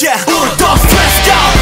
Yeah, uno, dos, tres, go